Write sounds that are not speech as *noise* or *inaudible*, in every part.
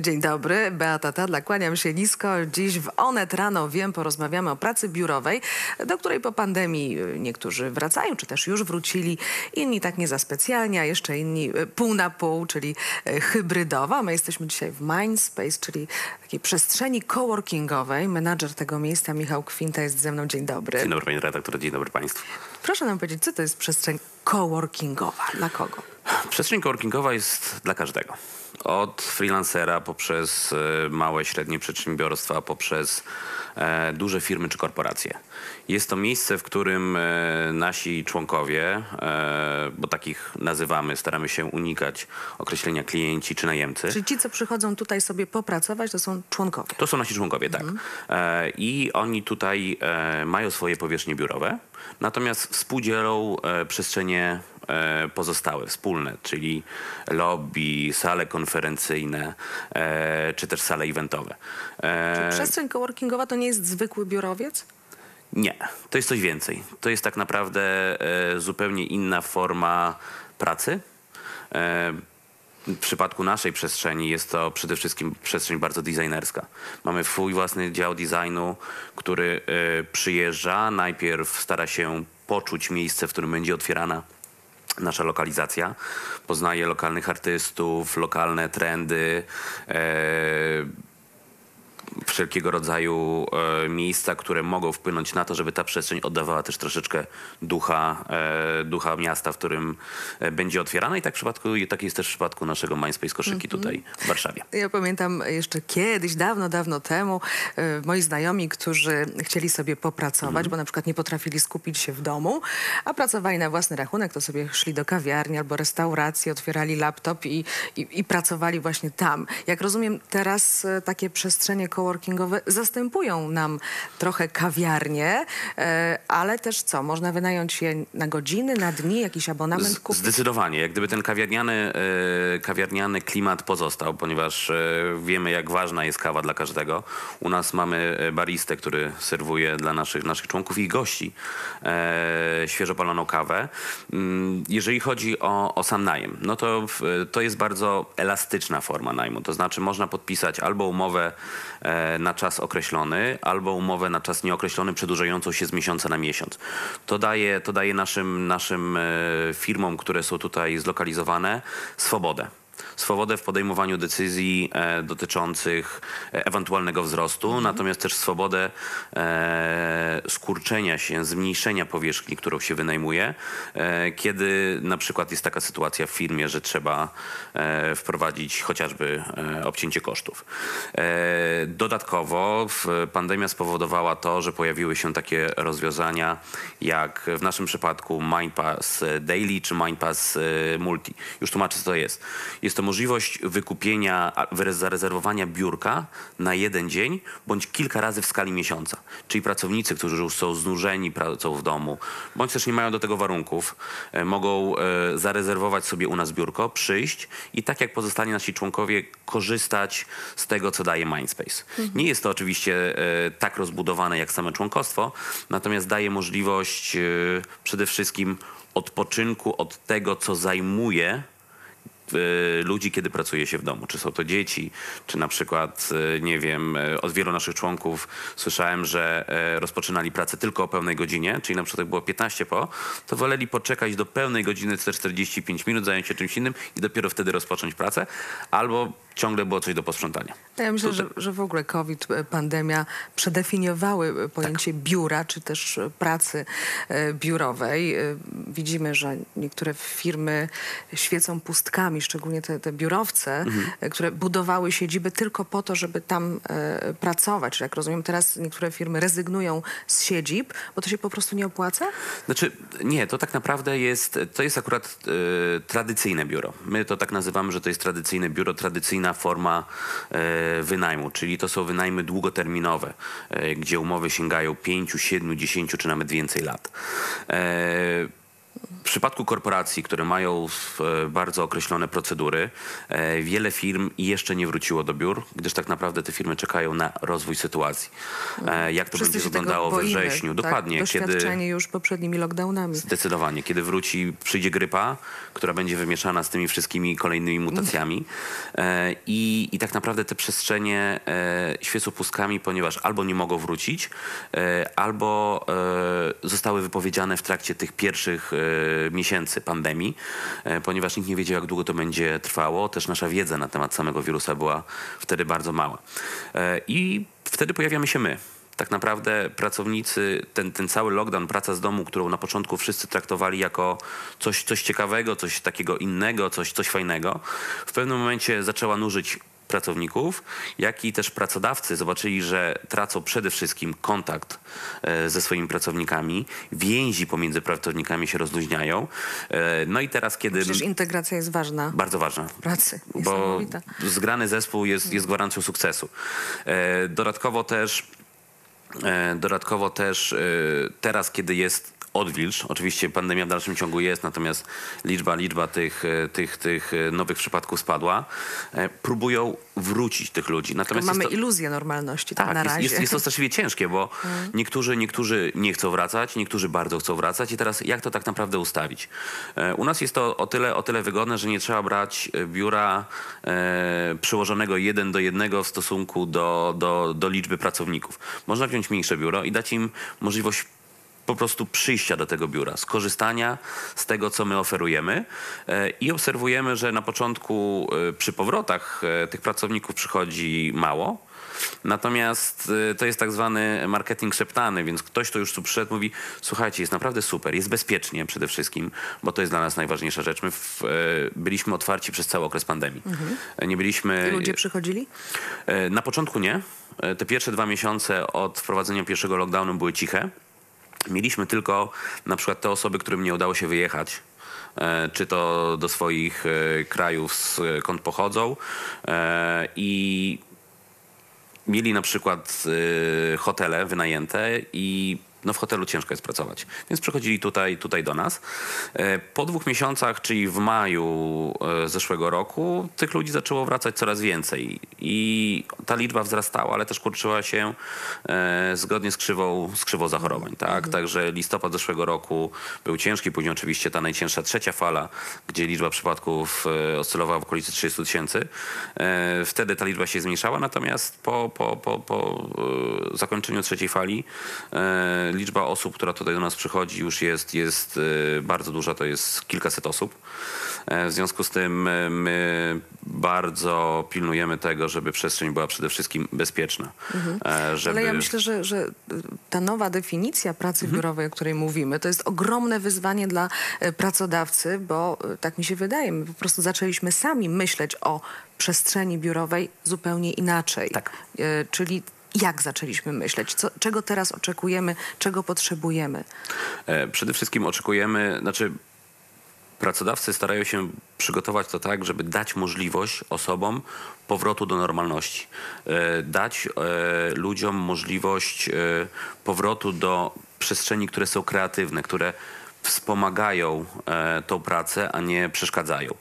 Dzień dobry, Beata Tadla, kłaniam się nisko. Dziś w Onet rano wiem, porozmawiamy o pracy biurowej, do której po pandemii niektórzy wracają, czy też już wrócili, inni tak nie za specjalnie, a jeszcze inni pół na pół, czyli hybrydowa. My jesteśmy dzisiaj w Mindspace, czyli takiej przestrzeni coworkingowej. Menadżer tego miejsca, Michał Kwinta jest ze mną. Dzień dobry. Dzień dobry panie redaktor, dzień dobry państwu. Proszę nam powiedzieć, co to jest przestrzeń coworkingowa? Dla kogo? Przestrzeń coworkingowa jest dla każdego. Od freelancera poprzez e, małe, średnie przedsiębiorstwa, poprzez e, duże firmy czy korporacje. Jest to miejsce, w którym e, nasi członkowie, bo takich nazywamy, staramy się unikać określenia klienci czy najemcy. Czyli ci, co przychodzą tutaj sobie popracować, to są członkowie? To są nasi członkowie, tak. I oni tutaj mają swoje powierzchnie biurowe, natomiast współdzielą przestrzenie pozostałe, wspólne, czyli lobby, sale konferencyjne, e, czy też sale eventowe. E, czy przestrzeń coworkingowa to nie jest zwykły biurowiec? Nie, to jest coś więcej. To jest tak naprawdę zupełnie inna forma pracy. W przypadku naszej przestrzeni jest to przede wszystkim przestrzeń bardzo designerska. Mamy swój własny dział designu, który przyjeżdża, najpierw stara się poczuć miejsce, w którym będzie otwierana nasza lokalizacja. Poznaje lokalnych artystów, lokalne trendy. E, wszelkiego rodzaju e, miejsca, które mogą wpłynąć na to, żeby ta przestrzeń oddawała też troszeczkę ducha, e, ducha miasta, w którym e, będzie otwierana i tak, w przypadku, tak jest też w przypadku naszego Mindspace Koszyki mm -hmm. tutaj w Warszawie. Ja pamiętam jeszcze kiedyś, dawno, dawno temu, moi znajomi, którzy chcieli sobie popracować, mm -hmm. bo na przykład nie potrafili skupić się w domu, a pracowali na własny rachunek, to sobie szli do kawiarni albo restauracji, otwierali laptop i, i, i pracowali właśnie tam. Jak rozumiem, teraz takie przestrzenie coworkingowe zastępują nam trochę kawiarnie, e, ale też co? Można wynająć je na godziny, na dni, jakiś abonament kupić? Zdecydowanie. Jak gdyby ten kawiarniany, e, kawiarniany klimat pozostał, ponieważ e, wiemy, jak ważna jest kawa dla każdego. U nas mamy baristę, który serwuje dla naszych, naszych członków i gości świeżo paloną kawę. Mm, jeżeli chodzi o, o sam najem, no to to jest bardzo elastyczna forma najmu. To znaczy można podpisać albo umowę E, na czas określony albo umowę na czas nieokreślony przedłużającą się z miesiąca na miesiąc. To daje, to daje naszym, naszym e, firmom, które są tutaj zlokalizowane, swobodę swobodę w podejmowaniu decyzji e, dotyczących e, ewentualnego wzrostu, mhm. natomiast też swobodę e, skurczenia się, zmniejszenia powierzchni, którą się wynajmuje, kiedy na przykład jest taka sytuacja w firmie, że trzeba wprowadzić chociażby obcięcie kosztów. dodatkowo pandemia spowodowała to, że pojawiły się takie rozwiązania jak w naszym przypadku MindPass Daily czy MindPass Multi. Już tłumaczę, co to jest. Jest to możliwość wykupienia, zarezerwowania biurka na jeden dzień bądź kilka razy w skali miesiąca. Czyli pracownicy, którzy już są znużeni pracą w domu, bądź też nie mają do tego warunków, e, mogą e, zarezerwować sobie u nas biurko, przyjść i tak jak pozostali nasi członkowie, korzystać z tego, co daje Mindspace. Mhm. Nie jest to oczywiście e, tak rozbudowane jak same członkostwo, natomiast daje możliwość przede wszystkim odpoczynku od tego, co zajmuje ludzi, kiedy pracuje się w domu. Czy są to dzieci, czy na przykład, e, nie wiem, e, od wielu naszych członków słyszałem, że rozpoczynali pracę tylko o pełnej godzinie, czyli na przykład było 15 po, to woleli poczekać do pełnej godziny 45 minut, zająć się czymś innym i dopiero wtedy rozpocząć pracę, albo ciągle było coś do posprzątania. Ja myślę, że, że w ogóle COVID, pandemia przedefiniowały pojęcie tak. biura, czy też pracy biurowej. Widzimy, że niektóre firmy świecą pustkami szczególnie te, te biurowce, mhm. E, które budowały siedziby tylko po to, żeby tam e, pracować. Jak rozumiem, teraz niektóre firmy rezygnują z siedzib, bo to się po prostu nie opłaca? Znaczy, nie, to tak naprawdę jest, to jest akurat e, tradycyjne biuro. My to tak nazywamy, że to jest tradycyjne biuro, tradycyjna forma e, wynajmu, czyli to są wynajmy długoterminowe, e, gdzie umowy sięgają 5, 7, 10 czy nawet więcej lat. W przypadku korporacji, które mają e, bardzo określone procedury, e, wiele firm jeszcze nie wróciło do biur, gdyż tak naprawdę te firmy czekają na rozwój sytuacji. E, Jak to Wszyscy będzie wyglądało we wrześniu? tak? Dokładnie, kiedy Doświadczenie już poprzednimi lockdownami. Zdecydowanie. Kiedy wróci, przyjdzie grypa, która będzie wymieszana z tymi wszystkimi kolejnymi mutacjami i, i tak naprawdę te przestrzenie świecą pustkami, ponieważ albo nie mogą wrócić, albo zostały wypowiedziane w trakcie tych pierwszych miesięcy pandemii, e, ponieważ nikt nie wiedział, jak długo to będzie trwało. Też nasza wiedza na temat samego wirusa była wtedy bardzo mała. E, I wtedy pojawiamy się my tak naprawdę pracownicy, ten, ten cały lockdown, praca z domu, którą na początku wszyscy traktowali jako coś, coś ciekawego, coś takiego innego, coś, coś fajnego, w pewnym momencie zaczęła nużyć pracowników, jak i też pracodawcy zobaczyli, że tracą przede wszystkim kontakt e, ze swoimi pracownikami, więzi pomiędzy pracownikami się rozluźniają. E, No i teraz, kiedy... Przecież integracja jest ważna Bardzo ważna w pracy. bo zgrany zespół jest, jest gwarancją sukcesu. E, Dodatkowo też, dodatkowo też teraz, kiedy jest odwilż, oczywiście pandemia w dalszym ciągu jest, natomiast liczba, liczba tych, e, tych, tych e, nowych przypadków spadła, e, próbują wrócić tych ludzi. Natomiast Mamy to, iluzję normalności tak, tak, na razie. jest, jest to straszliwie ciężkie, bo *laughs* niektórzy, niektórzy nie chcą wracać, niektórzy bardzo chcą wracać i teraz jak to tak naprawdę ustawić? U nas jest to o tyle, o tyle wygodne, że nie trzeba brać biura e, przyłożonego jeden do jednego w stosunku do, do, do liczby pracowników. Można wziąć mniejsze biuro i dać im możliwość po prostu przyjścia do tego biura, skorzystania z tego, co my oferujemy e, i obserwujemy, że na początku e, przy powrotach e, tych pracowników przychodzi mało, Natomiast to jest tak zwany marketing szeptany, więc ktoś, kto już tu przyszedł, mówi: Słuchajcie, jest naprawdę super, jest bezpiecznie przede wszystkim, bo to jest dla nas najważniejsza rzecz. My w, byliśmy otwarci przez cały okres pandemii. E, Nie byliśmy. I ludzie przychodzili? Na początku nie. Te pierwsze dwa miesiące od wprowadzenia pierwszego lockdownu były ciche. Mieliśmy tylko na przykład te osoby, którym nie udało się wyjechać. e, Czy to do swoich e, krajów, skąd pochodzą. e, I mieli na przykład hotele wynajęte i no w hotelu ciężko jest pracować. Więc przychodzili tutaj, tutaj do nas. E, Po dwóch miesiącach, czyli w maju e, zeszłego roku, tych ludzi zaczęło wracać coraz więcej. I ta liczba wzrastała, ale też kurczyła się e, zgodnie z krzywą, z krzywą zachorowań. Tak? Także listopad zeszłego roku był ciężki, później oczywiście ta najcięższa trzecia fala, gdzie liczba przypadków oscylowała w okolicy 30 tysięcy. Wtedy ta liczba się zmniejszała, natomiast po, po, po, po zakończeniu trzeciej fali liczba osób, która tutaj do nas przychodzi już jest, jest e, bardzo duża, to jest kilkaset osób. E, W związku z tym e, my bardzo pilnujemy tego, żeby przestrzeń była przede wszystkim bezpieczna. E, Żeby... Ale ja myślę, że, że ta nowa definicja pracy Mhm. biurowej, o której mówimy, to jest ogromne wyzwanie dla pracodawcy, bo tak mi się wydaje, my po prostu zaczęliśmy sami myśleć o przestrzeni biurowej zupełnie inaczej. Tak. Czyli jak zaczęliśmy myśleć? Co, czego teraz oczekujemy? Czego potrzebujemy? E, Przede wszystkim oczekujemy, znaczy pracodawcy starają się przygotować to tak, żeby dać możliwość osobom powrotu do normalności. E, Dać e, ludziom możliwość powrotu do przestrzeni, które są kreatywne, które wspomagają e, tą pracę, a nie przeszkadzają.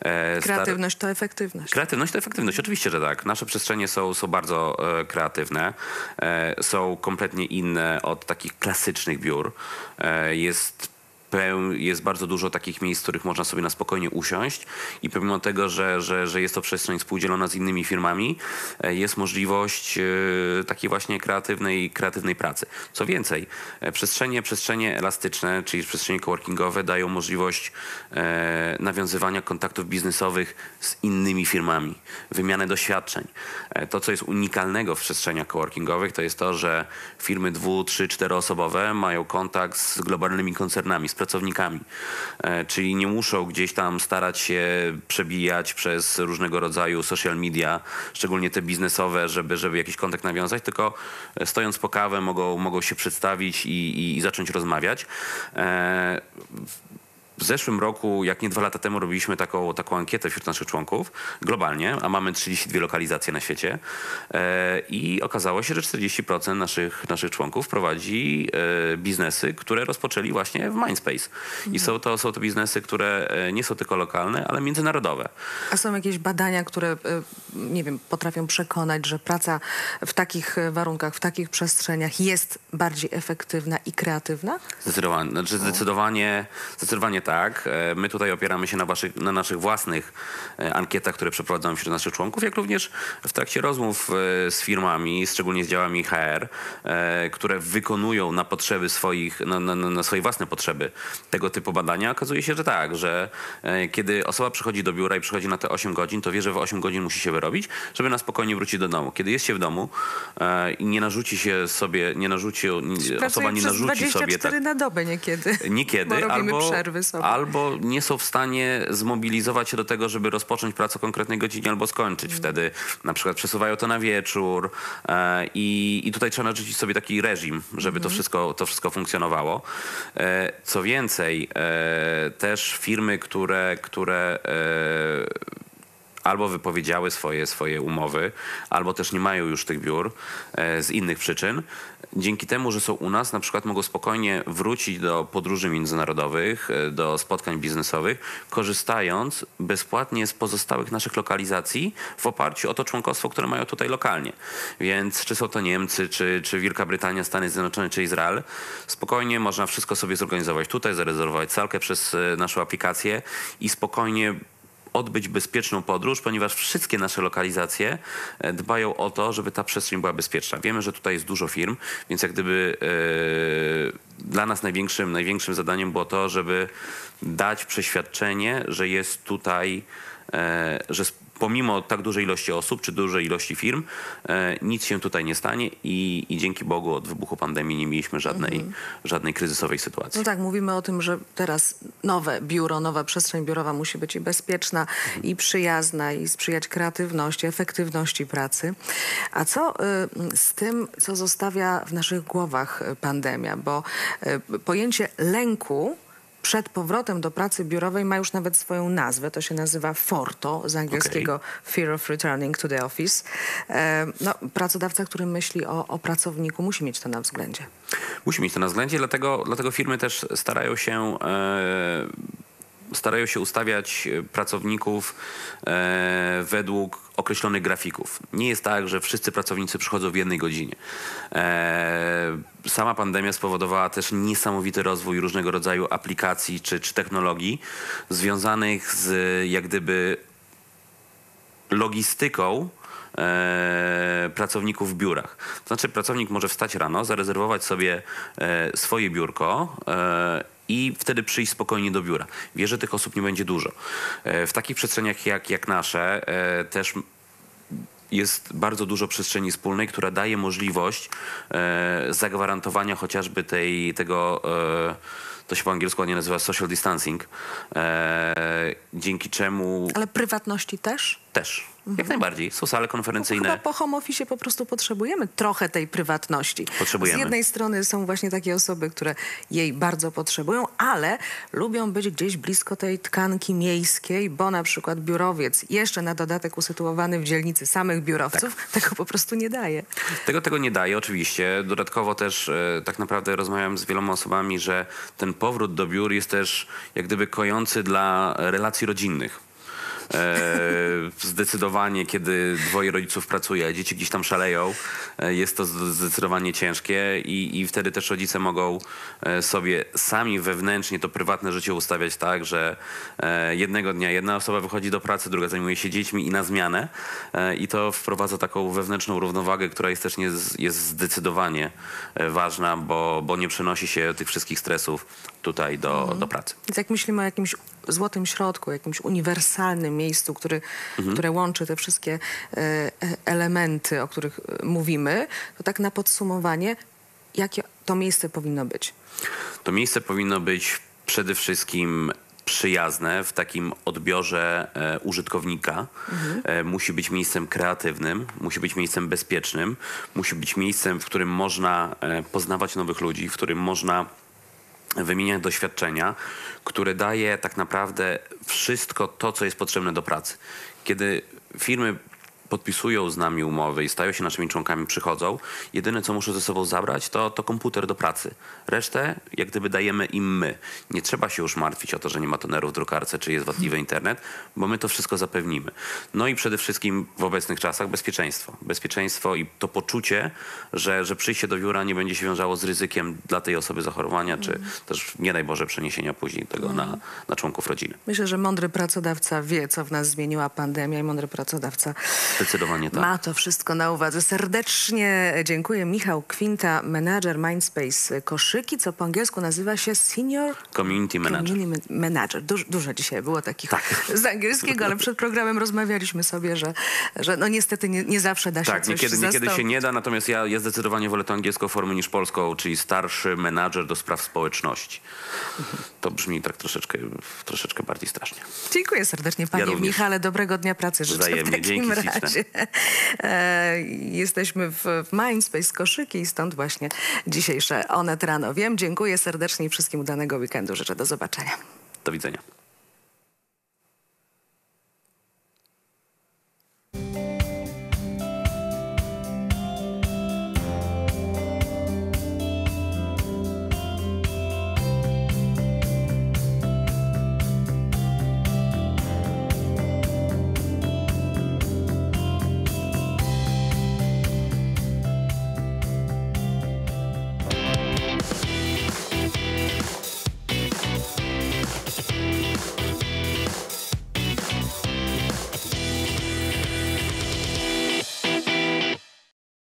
E, Kreatywność to efektywność. Kreatywność to efektywność, oczywiście, że tak. Nasze przestrzenie są, są bardzo e, kreatywne, e, są kompletnie inne od takich klasycznych biur. E, jest jest bardzo dużo takich miejsc, w których można sobie na spokojnie usiąść i pomimo tego, że, że, że jest to przestrzeń współdzielona z innymi firmami, e, jest możliwość e, takiej właśnie kreatywnej, kreatywnej pracy. Co więcej, e, przestrzenie, przestrzenie elastyczne, czyli przestrzenie coworkingowe dają możliwość nawiązywania kontaktów biznesowych z innymi firmami, wymianę doświadczeń. To, co jest unikalnego w przestrzeniach coworkingowych, to jest to, że firmy dwu, trzy, czteroosobowe mają kontakt z globalnymi koncernami, z pracownikami. E, Czyli nie muszą gdzieś tam starać się przebijać przez różnego rodzaju social media, szczególnie te biznesowe, żeby, żeby jakiś kontakt nawiązać, tylko e, stojąc po kawę mogą, mogą się przedstawić i, i, i zacząć rozmawiać. W zeszłym roku, jak nie dwa lata temu, robiliśmy taką, taką ankietę wśród naszych członków globalnie, a mamy 32 lokalizacje na świecie. E, I okazało się, że 40% naszych, naszych członków prowadzi e, biznesy, które rozpoczęli właśnie w Mindspace. I są to, są to biznesy, które e, nie są tylko lokalne, ale międzynarodowe. A są jakieś badania, które, nie wiem, potrafią przekonać, że praca w takich warunkach, w takich przestrzeniach jest bardziej efektywna i kreatywna? Zdecydowanie, znaczy zdecydowanie, zdecydowanie tak. E, My tutaj opieramy się na, waszych, na naszych własnych e, ankietach, które przeprowadzamy wśród naszych członków, jak również w trakcie rozmów e, z firmami, szczególnie z działami HR, które wykonują na potrzeby swoich, na, na, na swoje własne potrzeby tego typu badania. Okazuje się, że tak, że kiedy osoba przychodzi do biura i przychodzi na te 8 godzin, to wie, że w 8 godzin musi się wyrobić, żeby na spokojnie wrócić do domu. Kiedy jest się w domu i nie narzuci się sobie, nie narzuci, osoba nie narzuci 24 sobie tak, na dobę niekiedy. Niekiedy, albo, przerwy albo nie są w stanie zmobilizować się do tego, żeby rozpocząć pracę o konkretnej godzinie albo skończyć. Mm. Wtedy na przykład przesuwają to na wieczór e, i, i tutaj trzeba narzucić sobie taki reżim, żeby Mhm. to, wszystko, to wszystko funkcjonowało. E, co więcej, e, też firmy, które, które e, albo wypowiedziały swoje, swoje umowy, albo też nie mają już tych biur e, z innych przyczyn. Dzięki temu, że są u nas, na przykład mogą spokojnie wrócić do podróży międzynarodowych, e, do spotkań biznesowych, korzystając bezpłatnie z pozostałych naszych lokalizacji w oparciu o to członkostwo, które mają tutaj lokalnie. Więc czy są to Niemcy, czy, czy Wielka Brytania, Stany Zjednoczone, czy Izrael, spokojnie można wszystko sobie zorganizować tutaj, zarezerwować salkę przez e, naszą aplikację i spokojnie odbyć bezpieczną podróż, ponieważ wszystkie nasze lokalizacje e, dbają o to, żeby ta przestrzeń była bezpieczna. Wiemy, że tutaj jest dużo firm, więc jak gdyby e, dla nas największym, największym zadaniem było to, żeby dać przeświadczenie, że jest tutaj, że s- pomimo tak dużej ilości osób czy dużej ilości firm, e, nic się tutaj nie stanie i, i dzięki Bogu od wybuchu pandemii nie mieliśmy żadnej, żadnej kryzysowej sytuacji. No tak, mówimy o tym, że teraz nowe biuro, nowa przestrzeń biurowa musi być i bezpieczna, i przyjazna, i sprzyjać kreatywności, efektywności pracy. A co y, z tym, co zostawia w naszych głowach y, pandemia? Bo y, pojęcie lęku przed powrotem do pracy biurowej ma już nawet swoją nazwę. To się nazywa FORTO, z angielskiego Fear of Returning to the Office. E, no, pracodawca, który myśli o, o pracowniku, musi mieć to na względzie. Musi mieć to na względzie, dlatego, dlatego firmy też starają się, e, starają się ustawiać e, pracowników e, według określonych grafików. Nie jest tak, że wszyscy pracownicy przychodzą w jednej godzinie. E, sama pandemia spowodowała też niesamowity rozwój różnego rodzaju aplikacji czy, czy technologii związanych z jak gdyby logistyką pracowników w biurach. To znaczy pracownik może wstać rano, zarezerwować sobie swoje biurko i wtedy przyjść spokojnie do biura. Wie, że tych osób nie będzie dużo. E, w takich przestrzeniach jak, jak nasze e, też jest bardzo dużo przestrzeni wspólnej, która daje możliwość e, zagwarantowania chociażby tej, tego, to się po angielsku ładnie nazywa social distancing, e, dzięki czemu Ale prywatności też? też, jak najbardziej, są sale Chyba konferencyjne. po home office po prostu potrzebujemy trochę tej prywatności. Potrzebujemy. Z jednej strony są właśnie takie osoby, które jej bardzo potrzebują, ale lubią być gdzieś blisko tej tkanki miejskiej, bo na przykład biurowiec, jeszcze na dodatek usytuowany w dzielnicy samych biurowców, Tak. tego po prostu nie daje. Tego tego nie daje oczywiście. Dodatkowo też e, tak naprawdę rozmawiam z wieloma osobami, że ten powrót do biur jest też jak gdyby kojący dla relacji rodzinnych. E, zdecydowanie, kiedy dwoje rodziców pracuje, dzieci gdzieś tam szaleją, e, jest to zdecydowanie ciężkie i, i wtedy też rodzice mogą e, sobie sami wewnętrznie to prywatne życie ustawiać tak, że jednego dnia jedna osoba wychodzi do pracy, druga zajmuje się dziećmi i na zmianę i to wprowadza taką wewnętrzną równowagę, która jest też nie, jest zdecydowanie ważna, bo, bo nie przenosi się tych wszystkich stresów tutaj do, do pracy. Więc jak myślimy o jakimś złotym środku, jakimś uniwersalnym miejscu, który, które łączy te wszystkie e, elementy, o których e, mówimy, to tak na podsumowanie, jakie to miejsce powinno być? To miejsce powinno być przede wszystkim przyjazne w takim odbiorze e, użytkownika. E, musi być miejscem kreatywnym, musi być miejscem bezpiecznym, musi być miejscem, w którym można e, poznawać nowych ludzi, w którym można wymieniać doświadczenia, które daje tak naprawdę wszystko to, co jest potrzebne do pracy. Kiedy firmy podpisują z nami umowy i stają się naszymi członkami, przychodzą, jedyne co muszą ze sobą zabrać to, to komputer do pracy. Resztę jak gdyby dajemy im my. Nie trzeba się już martwić o to, że nie ma tonerów w drukarce, czy jest wadliwy internet, bo my to wszystko zapewnimy. No i przede wszystkim w obecnych czasach bezpieczeństwo. Bezpieczeństwo i to poczucie, że, że przyjście do biura nie będzie się wiązało z ryzykiem dla tej osoby zachorowania, czy też nie daj Boże przeniesienia później tego na, na członków rodziny. Myślę, że mądry pracodawca wie, co w nas zmieniła pandemia i mądry pracodawca Zdecydowanie tak. ma to wszystko na uwadze. Serdecznie dziękuję. Michał Kwinta, menadżer Mindspace Koszyki, co po angielsku nazywa się Senior Community manager. Community Manager. Duż, dużo dzisiaj było takich Tak. z angielskiego, ale przed programem rozmawialiśmy sobie, że, że no niestety nie, nie zawsze da się Tak, coś niekiedy, niekiedy się nie da, natomiast ja, ja zdecydowanie wolę tą angielską formę niż polską, czyli starszy menadżer do spraw społeczności. To brzmi tak troszeczkę, troszeczkę bardziej strasznie. Dziękuję serdecznie panie również. Michale. Dobrego dnia pracy życzę Wzajemnie. w takim Dzięki śliczne razie *laughs* e, jesteśmy w, w Mindspace Koszyki i stąd właśnie dzisiejsze Onet Rano Wiem. Dziękuję serdecznie i wszystkim udanego weekendu. Życzę do zobaczenia. Do widzenia.